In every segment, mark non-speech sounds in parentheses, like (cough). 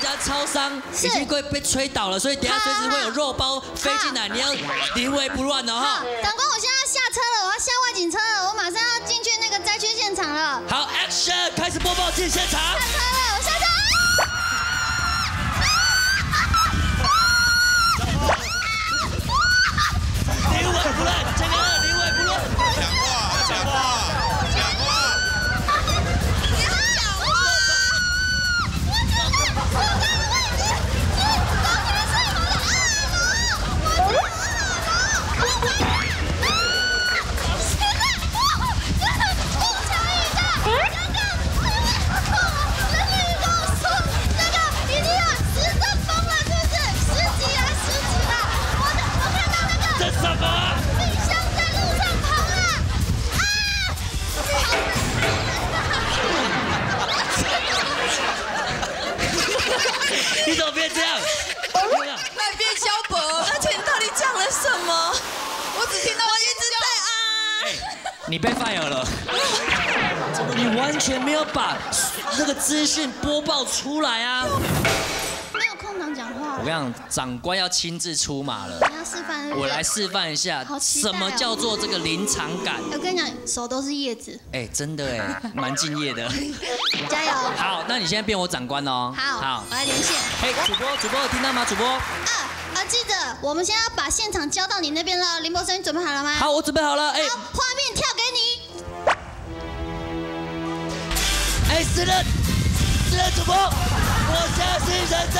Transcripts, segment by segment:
家超商已经快被吹倒了，所以等下随时会有肉包飞进来，你要临危不乱哦哈。长官，我现在要下车了，我要下外景车了，我马上要进去那个灾区现场了。好，Action，开始播报进现场。你怎么变这样？那变萧伯，而且你到底讲了什么？我只听到我一直在啊。你被 fire 了，(laughs) 你完全没有把那个资讯播报出来啊！讲话我跟你讲，长官要亲自出马了，你要示范我来示范一下什么叫做这个临场感。我跟你讲，手都是叶子，哎，真的哎，蛮敬业的。(laughs) 加油！好，那你现在变我长官哦。好，好我。来连线。嘿，主播，主播有听到吗？主播，啊啊，记者，我们现在要把现场交到你那边了。林博生，你准备好了吗？好，我准备好了。哎好，画面跳给你。哎，是的，是的，主播，我现在是人在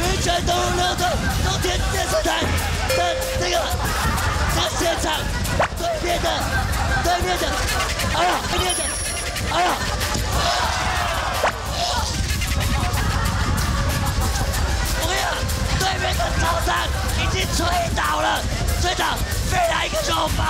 云泉东路六段中天电视台的这个这个现场对面的对面的，哎呀，对面的，哎呀。我跟你讲，对面的超商已经吹倒了，吹倒，飞来一个肉包，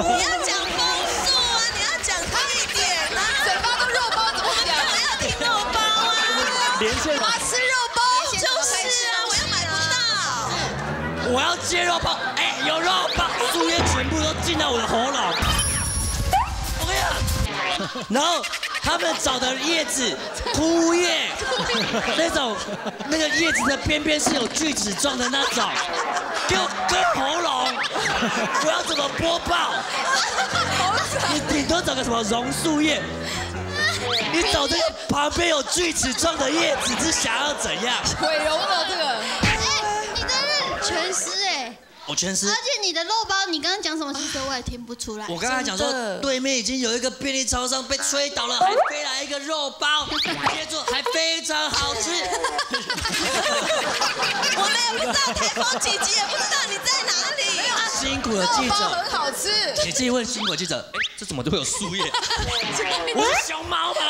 你要讲风速啊，你要讲快一点啊！嘴巴都肉包怎么讲？我要听肉包啊！我要吃肉包，就是啊，我要买不到。我要接肉包，哎，有肉包，树叶全部都进到我的喉咙。我跟你讲，然 (laughs) 后他们找的叶子，(laughs) 枯叶，那种那个叶子的边边是有锯齿状的那种，给我割喉咙，我要怎么播报？(laughs) 你顶多找个什么榕树叶，你找这个旁边有锯齿状的叶子是想要怎样？毁容了这个。而。且你的肉包，你刚刚讲什么？其实我也听不出来。我刚才讲说，对面已经有一个便利超商被吹倒了，还飞来一个肉包，(laughs) 接着还非常好吃。(laughs) 我们也不知道台风几级，也不知道你在哪里。辛苦了记者，很好吃。你自己问辛苦了记者，哎，这怎么都会有树叶？(laughs) 我是熊猫吗？